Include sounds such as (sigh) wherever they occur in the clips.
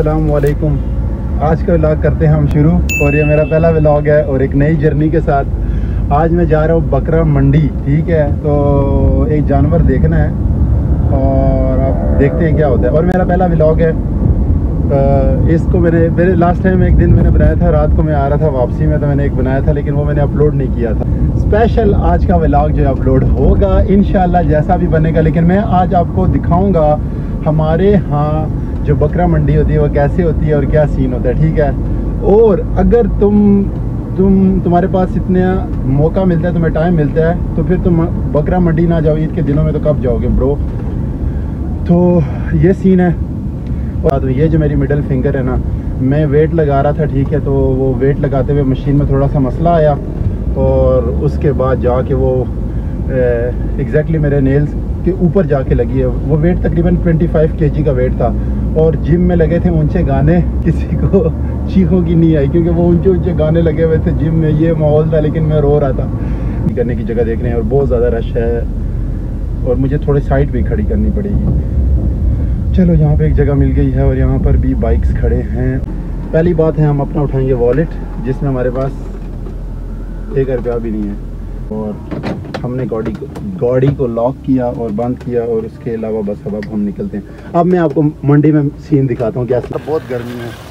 असलकुम आज का व्लॉग करते हैं हम शुरू और ये मेरा पहला व्लाग है और एक नई जर्नी के साथ। आज मैं जा रहा हूँ बकरा मंडी, ठीक है? तो एक जानवर देखना है और आप देखते हैं क्या होता है। और मेरा पहला व्लॉग है। इसको मैंने, मेरे लास्ट टाइम एक दिन मैंने बनाया था, रात को मैं आ रहा था वापसी में तो मैंने एक बनाया था, लेकिन वो मैंने अपलोड नहीं किया था। स्पेशल आज का व्लॉग जो अपलोड होगा इन जैसा भी बनेगा, लेकिन मैं आज आपको दिखाऊँगा हमारे यहाँ जो बकरा मंडी होती है, वो कैसे होती है और क्या सीन होता है, ठीक है? और अगर तुम तुम, तुम्हारे पास इतने मौका मिलता है, तुम्हें टाइम मिलता है तो फिर तुम बकरा मंडी ना जाओ, ईद के दिनों में तो कब जाओगे ब्रो तो ये सीन है। और ये जो मेरी मिडल फिंगर है ना, मैं वेट लगा रहा था, ठीक है तो वो वेट लगाते हुए मशीन में थोड़ा सा मसला आया, और उसके बाद जाके वो एग्जैक्टली मेरे नेल्स के ऊपर जाके लगी है। वो वेट तकरीबन 25 केजी का वेट था। और जिम में लगे थे ऊँचे गाने, किसी को (laughs) चीखों की नहीं आई, क्योंकि वो ऊँचे ऊँचे गाने लगे हुए थे जिम में, ये माहौल था, लेकिन मैं रो रहा था। करने की जगह देख रहे हैं और बहुत ज़्यादा रश है, और मुझे थोड़ी साइड भी खड़ी करनी पड़ेगी चलो, यहाँ पे एक जगह मिल गई है, और यहाँ पर भी बाइक्स खड़े हैं। पहली बात है, हम अपना उठाएँगे वॉलेट जिसमें हमारे पास एक रुपया भी नहीं है। और हमने गाड़ी को गाड़ी को लॉक किया और बंद किया और उसके अलावा बस अब हम निकलते हैं। अब मैं आपको मंडी में सीन दिखाता हूँ क्या बहुत गर्मी है।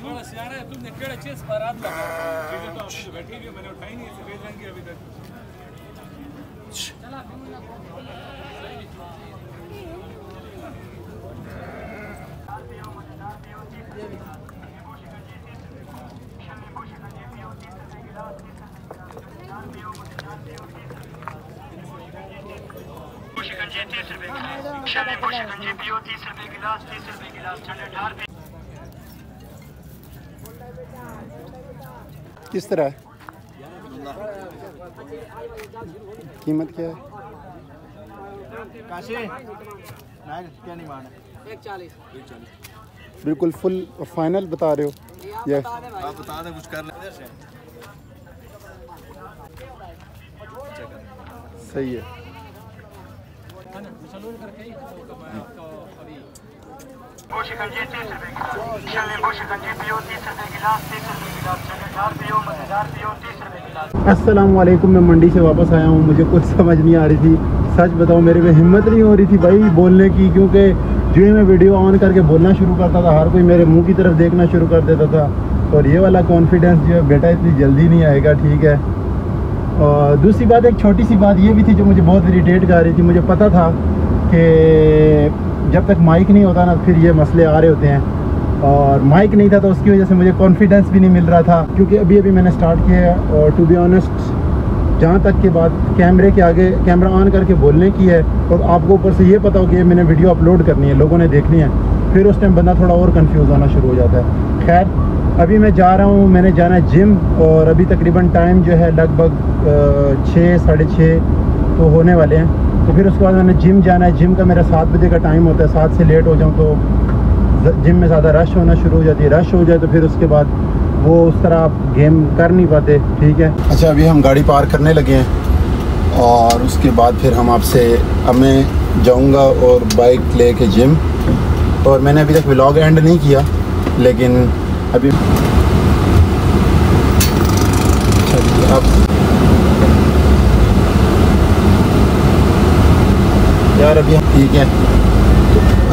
थोड़ा सियारा है तुमने केड़ा तो आपकी बैठी तीस रुपए गिलास तीस रुपए गिलास ठंडे ढार किस तरह? है? कीमत क्या है बिल्कुल फुल और फाइनल बता रहे हो? ये आप बता दें कुछ कर ले सही है। अस्सलाम वालेकुम मैं मंडी से वापस आया हूँ। मुझे कुछ समझ नहीं आ रही थी। सच बताओ, मेरे में हिम्मत नहीं हो रही थी भाई बोलने की, क्योंकि जो ही मैं वीडियो ऑन करके बोलना शुरू करता था, हर कोई मेरे मुँह की तरफ़ देखना शुरू कर देता था। और ये वाला कॉन्फिडेंस जो है, बेटा, इतनी जल्दी नहीं आएगा, ठीक है? और दूसरी बात, एक छोटी सी बात ये भी थी जो मुझे बहुत इरीटेट कर रही थी। मुझे पता था कि जब तक माइक नहीं होता ना, फिर ये मसले आ रहे होते हैं। और माइक नहीं था तो उसकी वजह से मुझे कॉन्फिडेंस भी नहीं मिल रहा था, क्योंकि अभी अभी मैंने स्टार्ट किया है और टू बी ऑनेस्ट जहाँ तक की बात कैमरे के आगे कैमरा ऑन करके बोलने की है और आपको ऊपर से ये पता हो कि मैंने वीडियो अपलोड करनी है, लोगों ने देखनी है। फिर उस टाइम बंदा थोड़ा और कन्फ्यूज़ होना शुरू हो जाता है। खैर, अभी मैं जा रहा हूँ, मैंने जाना है जिम और अभी तकरीबन टाइम जो है लगभग छः, साढ़े छः तो होने वाले हैं। तो फिर उसके बाद मैंने जिम जाना है। जिम का मेरा सात बजे का टाइम होता है, सात से लेट हो जाऊँ तो जिम में ज़्यादा रश होना शुरू हो जाती है। रश हो जाए तो फिर उसके बाद वो उस तरह आप गेम कर नहीं पाते, ठीक है? अच्छा अभी हम गाड़ी पार करने लगे हैं और उसके बाद फिर हम आपसे अब मैं जाऊँगा और बाइक ले के जिम और मैंने अभी तक व्लॉग एंड नहीं किया, लेकिन अभी अब यार, अभी हम ठीक है।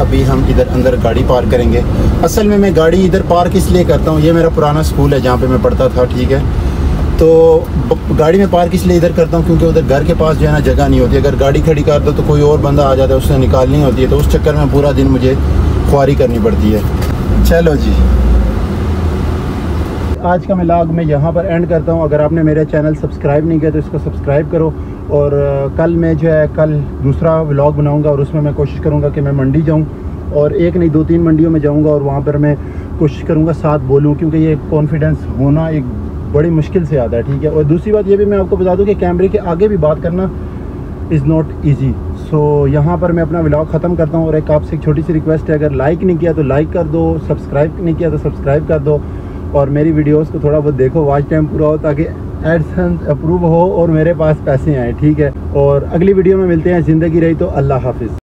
अभी हम इधर अंदर गाड़ी पार्क करेंगे। असल में मैं गाड़ी इधर पार्क इसलिए करता हूँ, ये मेरा पुराना स्कूल है जहाँ पे मैं पढ़ता था, ठीक है। तो गाड़ी में पार्क इसलिए इधर करता हूँ क्योंकि उधर घर के पास जो है ना जगह नहीं होती। अगर गाड़ी खड़ी कर दो तो कोई और बंदा आ जाता है, उससे निकालनी होती है। तो उस चक्कर में पूरा दिन मुझे खुआरी करनी पड़ती है। चलो जी। आज का मैं लाग मैं यहाँ पर एंड करता हूँ। अगर आपने मेरा चैनल सब्सक्राइब नहीं किया तो इसको सब्सक्राइब करो। और कल मैं जो है, कल दूसरा व्लॉग बनाऊँगा और उसमें मैं कोशिश करूँगा कि मैं मंडी जाऊँ। और एक नहीं, दो तीन मंडियों में जाऊँगा और वहाँ पर मैं कोशिश करूँगा साथ बोलूँ, क्योंकि ये कॉन्फिडेंस होना एक बड़ी मुश्किल से आता है, ठीक है? और दूसरी बात ये भी मैं आपको बता दूँ कि कैमरे के आगे भी बात करना इज़ नॉट ईजी सो यहाँ पर मैं अपना व्लॉग ख़त्म करता हूँ और एक आपसे एक छोटी सी रिक्वेस्ट है, अगर लाइक नहीं किया तो लाइक कर दो सब्सक्राइब नहीं किया तो सब्सक्राइब कर दो। और मेरी वीडियोस को थोड़ा बहुत देखो वॉच टाइम पूरा हो ताकि एडसेंस अप्रूव हो और मेरे पास पैसे आए, ठीक है? और अगली वीडियो में मिलते हैं, ज़िंदगी रही तो अल्लाह हाफिज़।